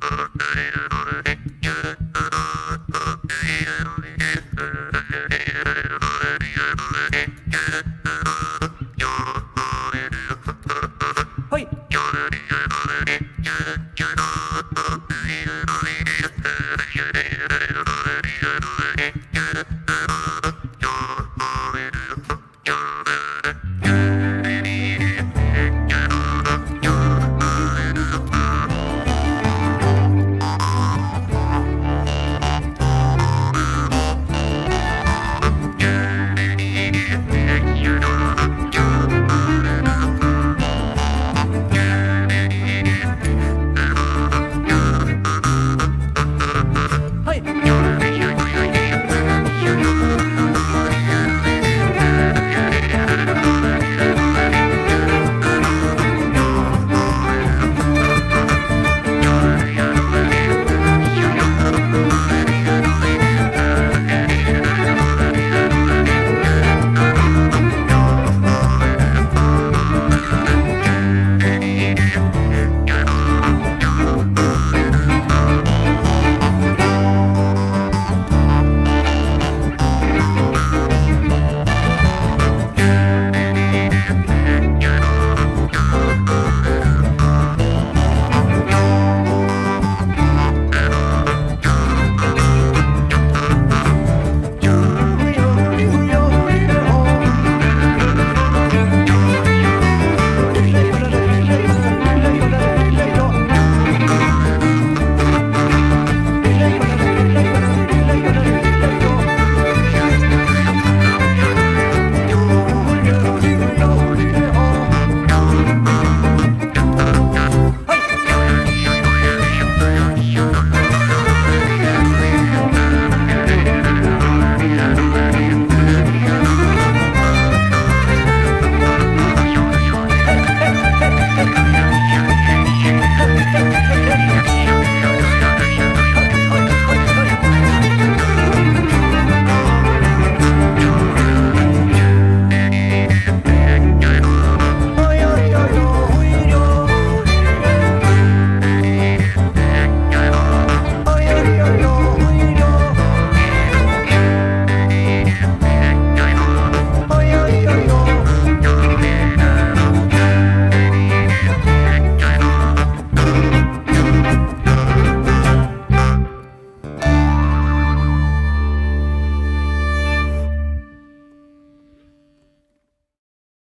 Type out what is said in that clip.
Yeah.